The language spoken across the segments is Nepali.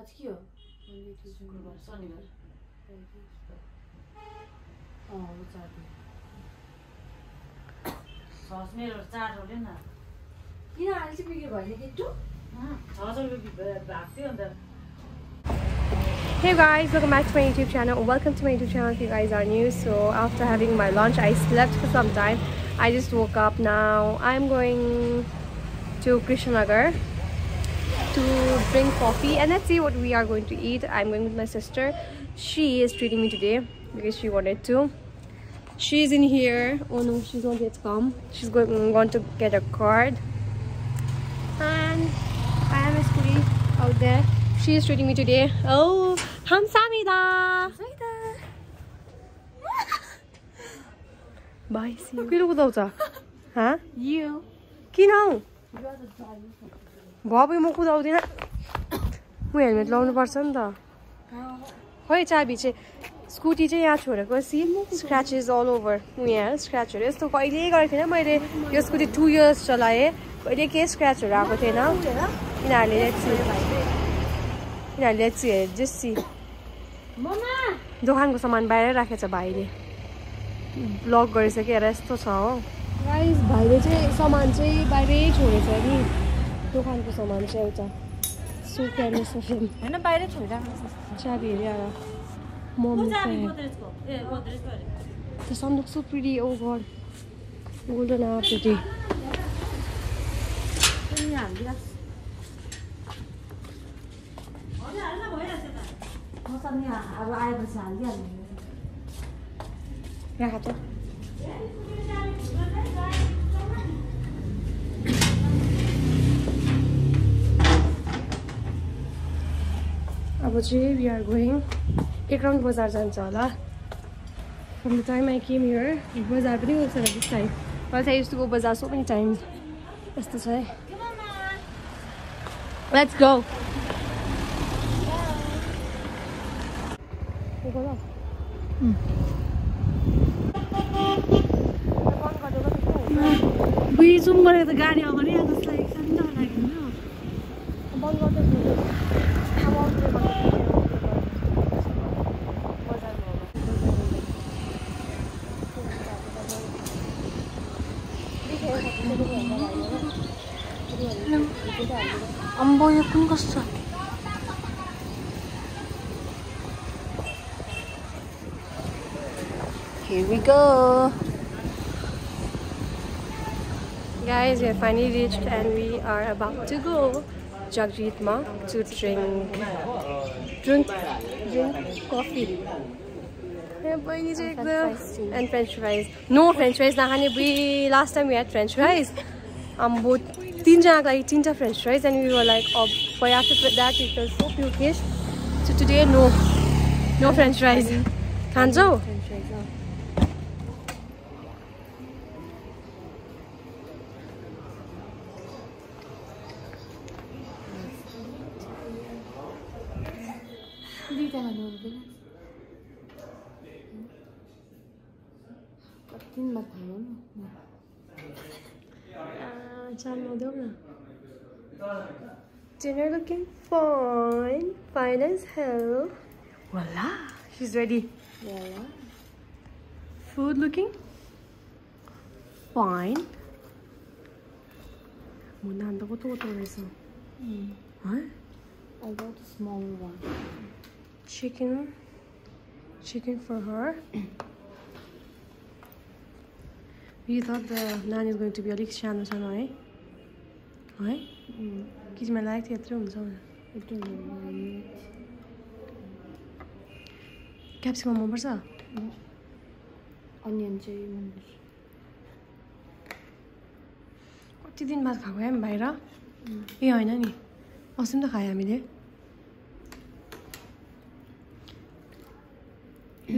आज के हो Monday, Tuesday, शुक्रबार शनिबार Friday, अँ हो चार दिन छ मेरो चार हो न किन अहिले चाहिँ बिक्री भयो नि केटु छ हजार रुपियाँ भएको थियो अन्त Hey guys, welcome back to my YouTube channel. Welcome to my YouTube channel if you guys are new. So after having my lunch, I slept for some time. I just woke up now. I'm going to Krishnanagar to drink coffee and let's see what we are going to eat. I'm going with my sister. She is treating me today because she wanted to. She's in here. Oh no she's not yet come. She's going, going to get a card. And i am a scooty out there. She is treating me today. Oh hamsamida bye see you. Huh? You. Kino. You भयो म कुदाउँदिनँ। म हेलमेट लाउनु पर्छ नि त। खोइ चाबी चाहिँ स्कुटी चाहिँ यहाँ छोडेको सी। स्क्र्याचेस अल ओभर यहाँ स्क्र्याचहरू यस्तो कहिले गरेको थिएन मैले यो स्कुटी टु इयर्स चलाएँ। कहिले केही स्क्र्याचहरू आएको थिएन। यिनीहरूले यिनीहरूले जेसी दोकानको सामान बाहिरै राखेछ भाइले। ब्लक गरिसक्यो हेर यस्तो छ हो। भाइले चाहिँ सामान चाहिँ बाहिरै छोडेछ नि। दोकानको सामान चाहिँ एउटा सुकेर्ने सफेद होइन बाहिरै छोडिराख्नु चाबी हेरि आएर मम्मी चाबी चाहिँ गोदरेजको ए गोदरेजको अरे The sun अब चाहिँ वी आर गोइङ एक राउन्ड बजार जान्छ होला। From the time I came here बजार पनि गएको छ दिस टाइम मलाई चाहिँ गो बजार सो मेनी टाइम्स यस्तो छ है। लेट्स गो जुम गरेको त गाडी अगाडि आएको जस्तो लाग्यो बन्द गर्दैछु अब आउँदै अम्बो यो कुन कस्तो छ Here we go. Guys, we have finally reached and we are about to go Jagjit Ma to drink drink drink coffee. Yeah, boy, you take the and French fries. No French fries. Nah, honey, we last time we had French fries. Um, both tinja like tinja French fries, and we were like, oh, boy, after that it was so pukish. So today, قاطين ما عشان موضوعنا Dinner looking fine, fine as hell. Voila, she's ready. Voila. Food looking fine. 문안 닫고 또 들어가서. 응. 어? I got a small one. Chicken. Chicken for her. We thought the nan is going to be अलिक सानो सानो है है कि चाहिँ मलाई लागेको थियो यत्रो हुन्छ. क्याप्सिकम मनपर्छ चाहिँ मनपर्छ कति दिन बाद खाएको हामी बाहिर ए होइन नि अस्ति पनि त खायो हामीले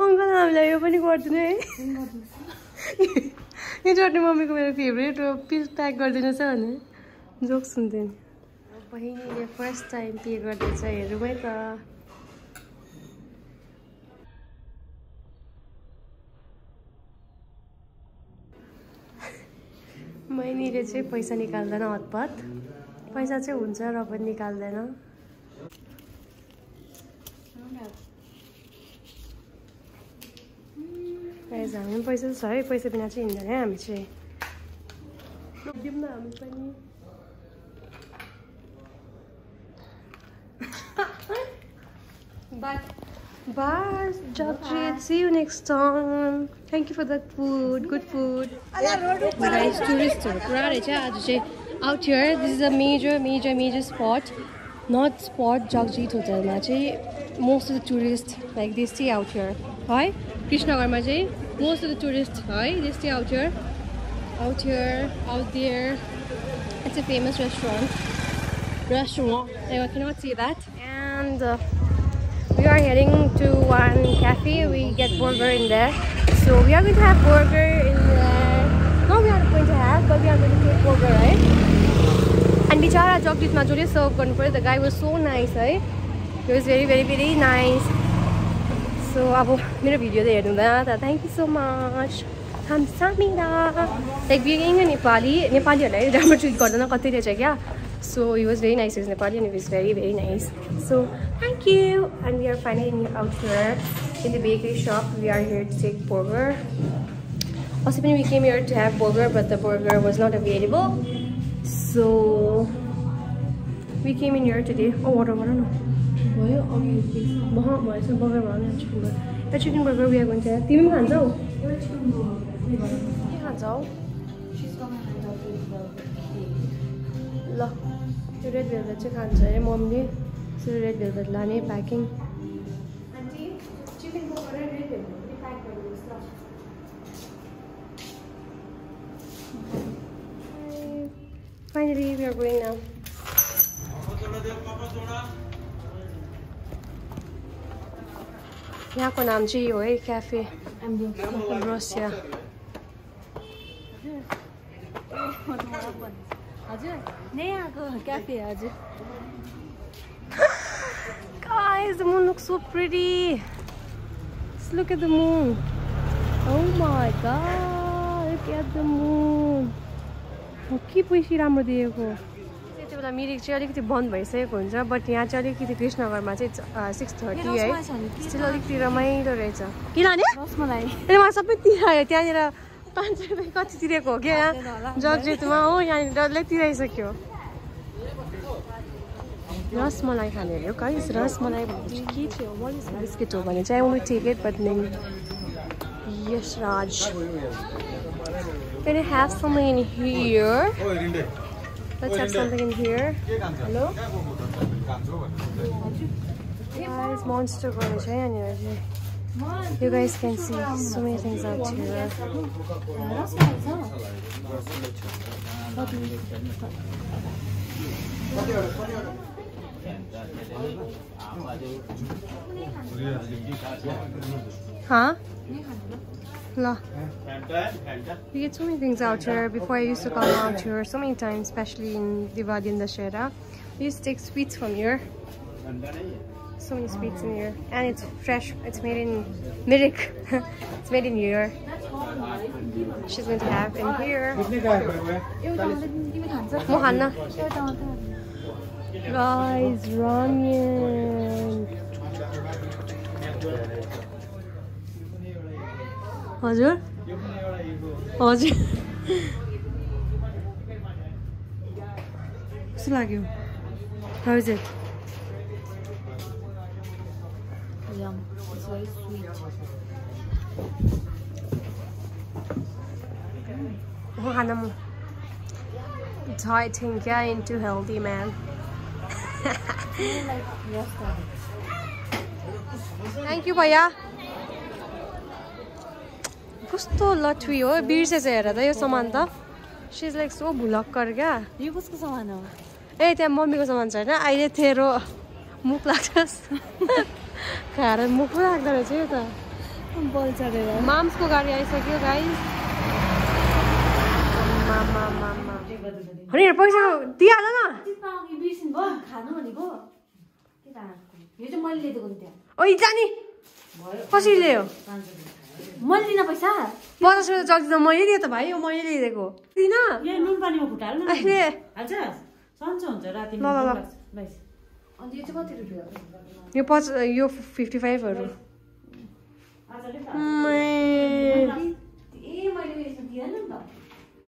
अङ्कल हामीलाई यो पनि गरिदिनु है। यो चट्नी मम्मीको मेरो फेभरेट हो। पिस प्याक गरिदिनु छ भने जोक सुन्थेँ नि। बहिनीले फर्स्ट टाइम पे गर्दैछ हेरौँ है त। बहिनीले चाहिँ पैसा निकाल्दैन हतपत। पैसा चाहिँ हुन्छ र पनि निकाल्दैन। गाइज हामी पनि पैसा छ है पैसा बिना चाहिँ हिँड्दैन है हामी चाहिँ दिउँ न हामी पनि Bye. Bye, Jagjeet. See you next time. Thank you for that food. Good food. Guys, touristहरू पुरा रहेछ आज चाहिँ out here. This is a major, major, major spot. Not spot Jagjeet होटलमा चाहिँ most of the tourists like they stay out here. है कृष्णनगरमा चाहिँ most of the tourists है they stay out here. Out here, out there. It's a famous restaurant. Restaurant. I cannot see that. And uh, we are heading to one cafe. We get burger in there. So we are going to have burger in there. No, we are not going to have, but we are going to take burger, right? And bichara jagditma jole serve गर्नु पर्यो the guy was so nice है he was very very very nice so अब मेरो भिडियो त हेर्नु हुँदैन त thank you so much खामसामिरा like being Nepali नेपालीहरूलाई राम्रो ट्रिट गर्दैन कतिले चाहिँ क्या so he was very nice he was Nepali and he was very very nice so thank you and we are finally out here in the bakery shop we are here to take burger also when we came here to have burger but the burger was not available so we came in here today oh water water no भयो अघि मह भएछ बर्गर भयो चिकन बर्गर यो चिकन बर्गर बिहा हुन्छ तिमी पनि खान्छौ? के खान्छौ? ल त्यो रेड भेलभेट चाहिँ खान्छ अरे मम्मीले। यसरी रेड भेलभेट लाने packing Finally, we are going now. यहाँको नाम चाहिँ यो है क्याफे रसिया हजुर नेहाको क्याफे हजुर Guys, the moon looks so pretty. Just look at the moon. Oh my god, look at the moon. हो के पैसा राम्रो दिएको बेला मिरिक चाहिँ अलिकति बन्द भइसकेको हुन्छ बट यहाँ चाहिँ अलिकति कृष्णनगरमा चाहिँ सिक्स थर्टी है। स्टिल अलिकति रमाइलो रहेछ। के लाने? रसमलाई। ए मलाई सबै तिरायो। त्यहाँनिर पाँच सय रुपियाँ कति तिरेको हो क्या? यहाँ जगजेतमा हो यहाँनिर डल्लै तिराइसक्यो। रसमलाई खाने अरे हो गाइस रसमलाई भनेपछि के थियो? बिस्किट हो भने चाहिँ I take it but name is Raj Can I have something in here? Let's have something in here. Hello? Guys, monster You guys can see so many things out here. Huh? La. We get so many things out here. Before I used to come out here so many times, especially in Diwali and Dashera. We used to take sweets from here. So many sweets in here. And it's fresh. It's made in Mirik. it's made in here. She's going to have in here. Mohana. Guys, ramen. हजुर हजुर कस्तो लाग्यो how is it Yum. It's very sweet. म खाना म Dieting क्या into healthy man Thank you भैया कस्तो लथुई हो बिर्सेछ हेर त यो सामान त। सिज लाइक सो भुलक्कर क्या? यो कसको सामान हो? ए त्यहाँ मम्मीको सामान छैन अहिले तेरो मुख लाग्छस् खाएर मुख पो लाग्दो रहेछ यो त। बल चढेर माम्सको गाडी आइसक्यो गाई अनि पैसा दिइहाल न। बिर्सिनु भयो खानु भनेको के खाएको यो चाहिँ मैले ल्याइदिएको नि त्यहाँ ओइ जानी। कसरी ल्यायो? मैले लिन पैसा पचास रुपियाँ जल्दी त मैले दिएँ त भाइ यो मैले ल्याइदिएको दिन नुन पानीमा फुटाल न अहिले। हाल्छ सन्चो हुन्छ राति ल, ल, ल। अन्त यो चाहिँ कति रुपियाँ हो यो पच यो फिफ्टी फाइभहरू।